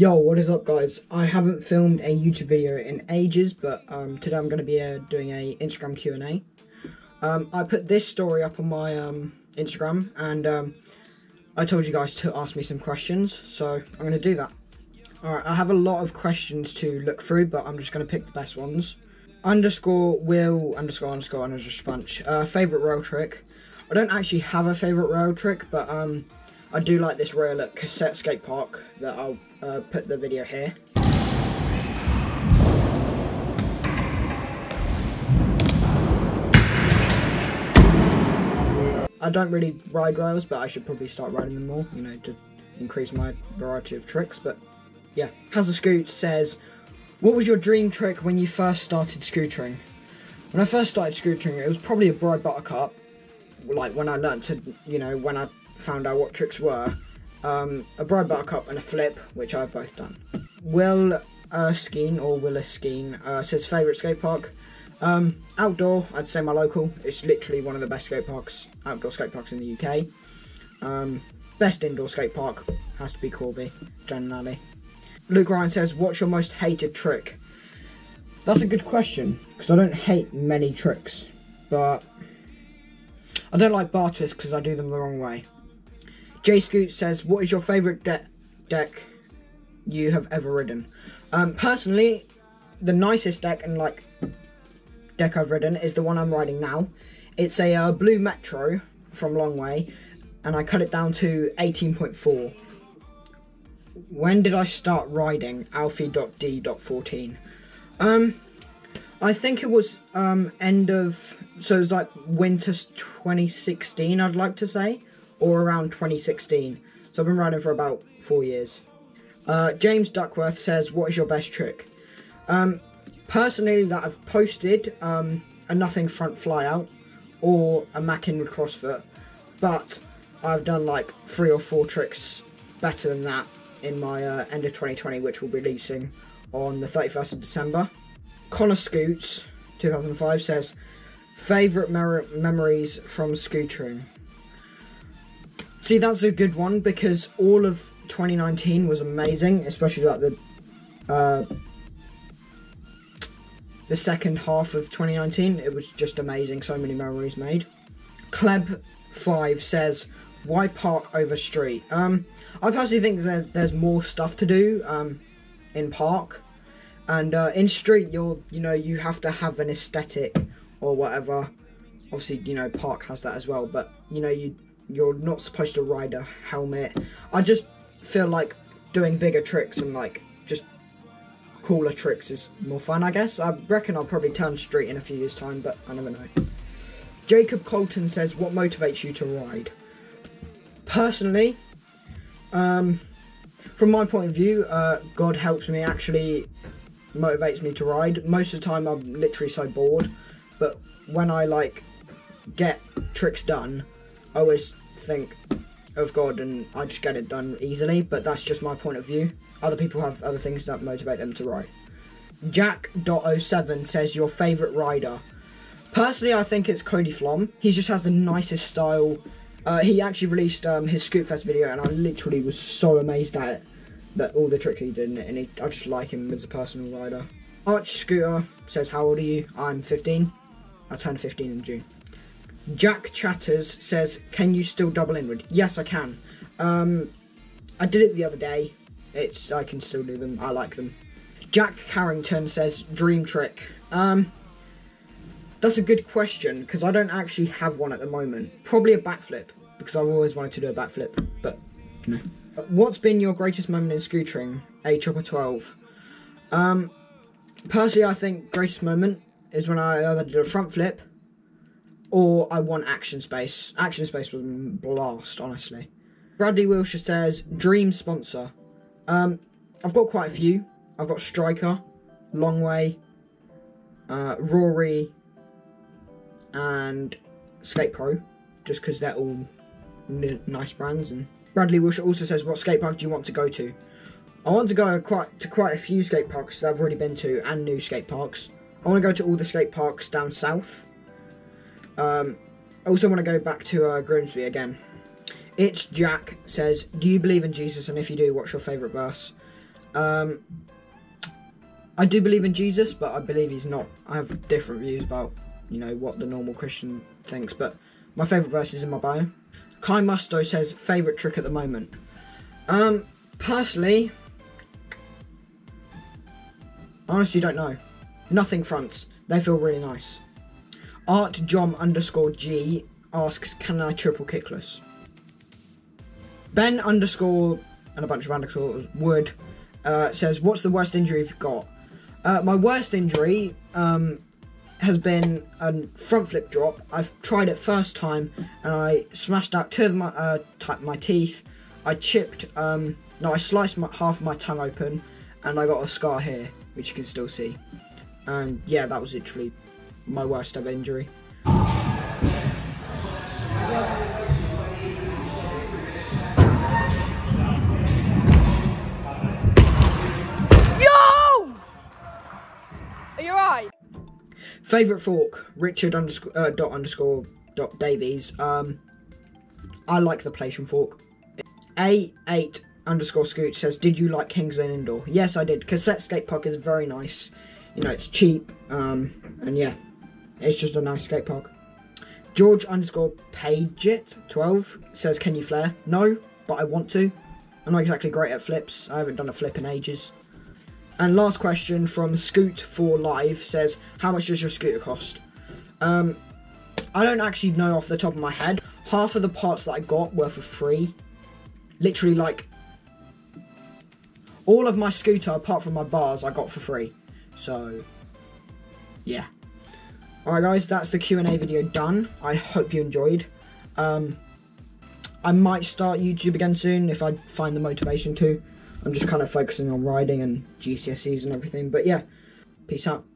Yo, what is up guys? I haven't filmed a YouTube video in ages, but um, today I'm going to be uh, doing a Instagram Q&A. Um, I put this story up on my um, Instagram, and um, I told you guys to ask me some questions, so I'm going to do that. Alright, I have a lot of questions to look through, but I'm just going to pick the best ones. Underscore will underscore underscore underscore sponge. Uh, favorite rail trick. I don't actually have a favorite rail trick, but um, I do like this rail at Cassette Skate Park that I'll uh, put the video here. I don't really ride rails, but I should probably start riding them more, you know, to increase my variety of tricks. But yeah, Hazza Scoot says, What was your dream trick when you first started scootering? When I first started scootering, it was probably a Bride Buttercup. Like when I learned to, you know, when I found out what tricks were. Um, a Bride Buttercup and a flip, which I've both done. Will Erskine, or Will Erskine, uh, says favourite skate park. Um, outdoor, I'd say my local. It's literally one of the best skate parks, outdoor skate parks in the UK. Um, best indoor skate park has to be Corby, generally. Luke Ryan says, what's your most hated trick? That's a good question, because I don't hate many tricks, but I don't like bar twists because I do them the wrong way. J Scoot says, what is your favourite de deck you have ever ridden? Um, personally, the nicest deck and like deck I've ridden is the one I'm riding now. It's a uh, blue Metro from Longway, and I cut it down to 18.4. When did I start riding Alfie.D.14? Um, I think it was um, end of, so it was like winter 2016, I'd like to say, or around 2016. So I've been riding for about four years. Uh, James Duckworth says, what is your best trick? Um, personally, that I've posted, um, a nothing front fly out, or a Mackin with crossfoot, but I've done like three or four tricks better than that in my uh, end of 2020, which will be releasing on the 31st of December. Connor Scoots, 2005, says, Favourite memories from scootering? See, that's a good one because all of 2019 was amazing, especially like the uh, the second half of 2019. It was just amazing. So many memories made. Kleb Five says, "Why park over street?" Um, I personally think that there's more stuff to do um, in park, and uh, in street you're you know you have to have an aesthetic or whatever. Obviously, you know park has that as well, but you know you you're not supposed to ride a helmet. I just feel like doing bigger tricks and like just cooler tricks is more fun, I guess. I reckon I'll probably turn street in a few years' time, but I never know. Jacob Colton says, what motivates you to ride? Personally, um, from my point of view, uh, God helps me actually motivates me to ride. Most of the time I'm literally so bored, but when I like get tricks done, I always think of God and I just get it done easily, but that's just my point of view. Other people have other things that motivate them to ride. Jack.07 says your favourite rider. Personally, I think it's Cody Flom. He just has the nicest style. Uh, he actually released um, his Scootfest video, and I literally was so amazed at it. That all the tricks he did, and he, I just like him as a personal rider. Arch Scooter says, How old are you? I'm 15. I turned 15 in June. Jack Chatters says, "Can you still double inward?" Yes, I can. Um, I did it the other day. It's I can still do them. I like them. Jack Carrington says, "Dream trick." Um, that's a good question because I don't actually have one at the moment. Probably a backflip because I've always wanted to do a backflip, but no. What's been your greatest moment in scootering? A chopper 12. Um, personally, I think greatest moment is when I either did a front flip or I want Action Space. Action Space was blast, honestly. Bradley Wilshire says, dream sponsor. Um, I've got quite a few. I've got Striker, Longway, uh, Rory, and Skate Pro, just because they're all nice brands. And Bradley Wilshire also says, what skate park do you want to go to? I want to go quite to quite a few skate parks that I've already been to and new skate parks. I want to go to all the skate parks down south um, I also want to go back to uh, Grimsby again. It's Jack says, Do you believe in Jesus? And if you do, what's your favourite verse? Um, I do believe in Jesus, but I believe he's not. I have different views about, you know, what the normal Christian thinks. But my favourite verse is in my bio. Kai Musto says favourite trick at the moment. Um, personally, honestly don't know. Nothing fronts. They feel really nice. Art Jom underscore G asks, can I triple kickless? Ben underscore and a bunch of underscores wood uh, says, what's the worst injury you've got? Uh, my worst injury um, has been a front flip drop. I've tried it first time and I smashed out two of my uh, my teeth. I chipped, um, no, I sliced my, half of my tongue open and I got a scar here, which you can still see. And yeah, that was literally my worst ever injury. Yo! Are you alright? Favorite fork, Richard underscore uh, dot underscore dot Davies. Um, I like the Palatium fork. A eight underscore Scoot says, "Did you like Kings Lane Indoor?" Yes, I did. Cassette skate park is very nice. You know, it's cheap. Um, and yeah, it's just a nice skate park. George underscore Pageit twelve says, "Can you flare?" No, but I want to. I'm not exactly great at flips. I haven't done a flip in ages. And last question from Scoot for Live says, "How much does your scooter cost?" Um, I don't actually know off the top of my head. Half of the parts that I got were for free. Literally, like all of my scooter, apart from my bars, I got for free. So, yeah. Alright, guys, that's the Q and A video done. I hope you enjoyed. Um, I might start YouTube again soon if I find the motivation to. I'm just kind of focusing on riding and GCSEs and everything. But yeah, peace out.